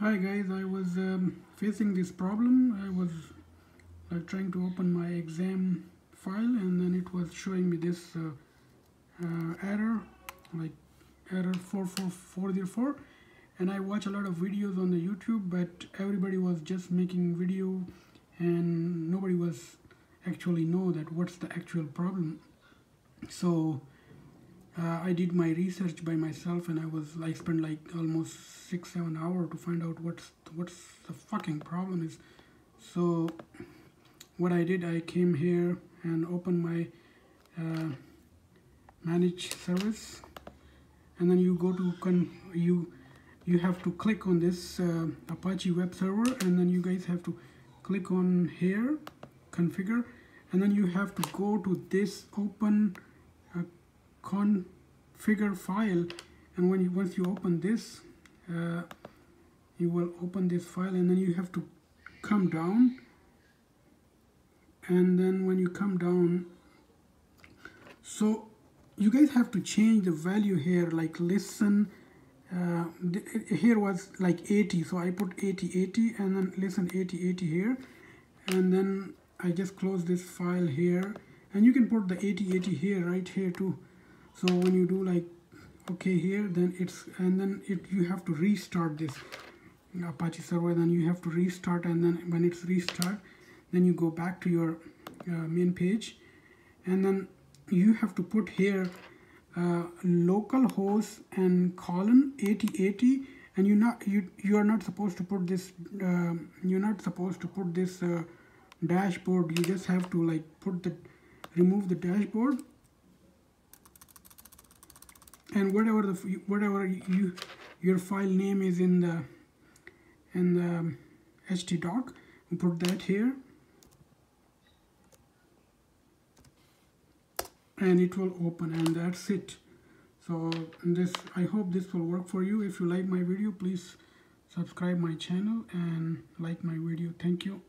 Hi guys, I was um, facing this problem. I was like trying to open my XAMPP file and then it was showing me this uh, uh, error like error 44404 and I watch a lot of videos on the YouTube but everybody was just making video and nobody was actually know that what's the actual problem. So uh, I did my research by myself and I was I spent like almost six seven hour to find out what's what's the fucking problem is. So what I did I came here and opened my uh, manage service. And then you go to con you you have to click on this uh, Apache web server and then you guys have to click on here configure. And then you have to go to this open configure file and when you once you open this uh, you will open this file and then you have to come down. And then when you come down so you guys have to change the value here like listen uh, here was like 80 so I put 80 80 and then listen 80 80 here. And then I just close this file here. And you can put the 80 80 here right here too so when you do like okay here then it's and then it you have to restart this Apache server then you have to restart and then when it's restart then you go back to your uh, main page. And then you have to put here uh, localhost and colon 8080 and you not you you are not supposed to put this uh, you're not supposed to put this uh, dashboard. You just have to like put the remove the dashboard and whatever the whatever you your file name is in the in the um, htdoc put that here. And it will open and that's it. So this i hope this will work for you. If you like my video please subscribe my channel and like my video. Thank you